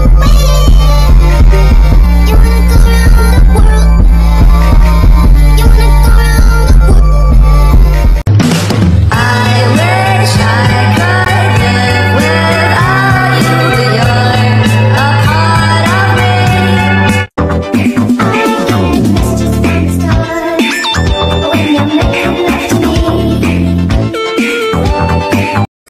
Bye.